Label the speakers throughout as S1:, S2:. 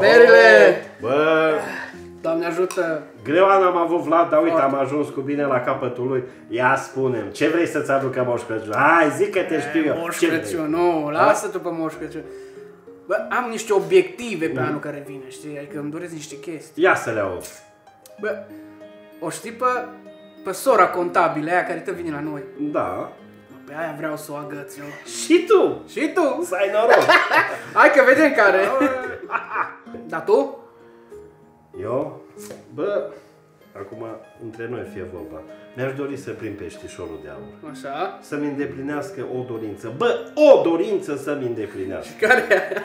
S1: Berile!
S2: Bă,
S1: Doamne ajută!
S2: greu am avut Vlad, dar uite, am ajuns cu bine la capătul lui. Ia spune ce vrei să-ți aducă Moș Crăciun? Hai, zic că te știu eu.
S1: Moș
S2: Ce vrei?
S1: Crăciun, nu, lasă tu pe Moș Crăciun. Bă, am niște obiective pe anul care vine, știi? Adică îmi doresc niște chestii.
S2: Ia să le aud.
S1: Bă, o știi pe, pe sora contabilă, aia care tot vine la noi.
S2: Da.
S1: Pe aia vreau să o agăț eu.
S2: Și tu!
S1: Și tu?
S2: Să ai noroc!
S1: Hai că vedem care. Dar tu?
S2: Eu? Bă, acum între noi fie vorba. Mi-aș dori să prind peștișorul de aur.
S1: Așa.
S2: Să-mi îndeplinească o dorință. Bă, o dorință să-mi îndeplinească.
S1: Care e aia?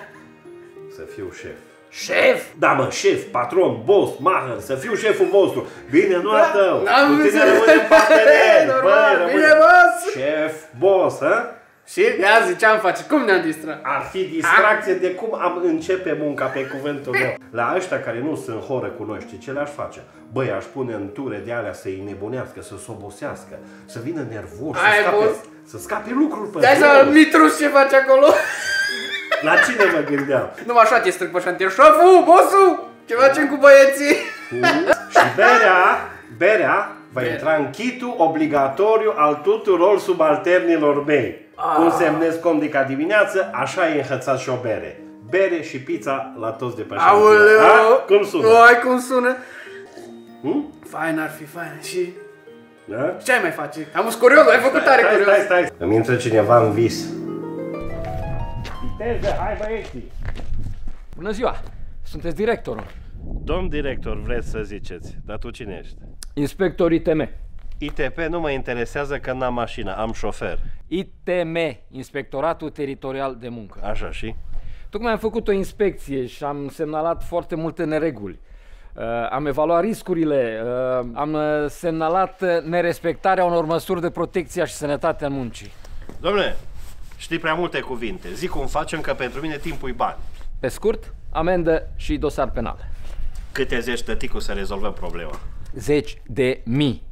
S2: Să fiu șef.
S1: Șef!
S2: Da, mă, șef, patron, boss, maher, să fiu șeful vostru. Bine, nu al tău.
S1: N-am
S2: Cu tine
S1: înțeles.
S2: rămânem parteneri. Bă,
S1: Normal,
S2: rămânem.
S1: bine, boss!
S2: Șef, boss, hă?
S1: Și ia zi, ce-am face? Cum ne-am distrat?
S2: Ar fi distracție de cum am începe munca pe cuvântul meu. La ăștia care nu sunt horă cu noi, știi ce le-aș face? Băi, aș pune în ture de alea să-i nebunească, să s obosească, să vină nervoși, să
S1: Hai,
S2: scape,
S1: boss.
S2: să scape lucruri pe
S1: Dai
S2: drum.
S1: să Mitrus ce face acolo?
S2: La cine mă gândeam?
S1: Nu așa te strâng pe șantier. Șeful, bossul! Ce facem cu băieții?
S2: Și berea, berea va
S1: Bere.
S2: intra în chitul obligatoriu al tuturor subalternilor mei. Cum semnez condica dimineață, așa e înhățat și o bere. Bere și pizza la toți de pe șantier.
S1: Aoleu!
S2: Ha? Cum sună?
S1: Ai cum sună?
S2: Hm?
S1: Fain ar fi, fain. Și
S2: Da?
S1: ce ai mai face? Am curios, ai făcut tare
S2: Stai,
S1: curios.
S2: stai, stai. Îmi intră cineva în vis. Viteză, hai băieții!
S3: Bună ziua! Sunteți directorul.
S2: Domn director, vreți să ziceți, dar tu cine ești?
S3: Inspector ITM.
S2: ITP nu mă interesează că n-am mașină, am șofer.
S3: ITM, Inspectoratul Teritorial de Muncă.
S2: Așa și?
S3: Tocmai am făcut o inspecție și am semnalat foarte multe nereguli. Uh, am evaluat riscurile, uh, am uh, semnalat uh, nerespectarea unor măsuri de protecție și sănătate în muncii.
S2: Domnule, știi prea multe cuvinte. Zic cum facem că pentru mine timpul e bani.
S3: Pe scurt, amendă și dosar penal.
S2: Câte zeci tăticu să rezolvăm problema?
S3: Zeci de mii.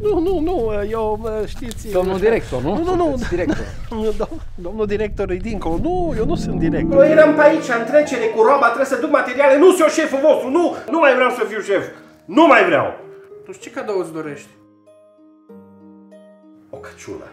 S2: Nu, nu, nu, eu știți...
S3: Domnul director, nu?
S2: Nu, nu, nu.
S3: Sunteți Director.
S2: Domnul director e dincolo. Nu, eu nu sunt director.
S4: Noi eram pe aici, în trecere cu roba, trebuie să duc materiale, nu sunt șeful vostru, nu!
S2: Nu mai vreau să fiu șef. Nu mai vreau.
S1: Tu ce cadou îți dorești?
S2: O căciulă.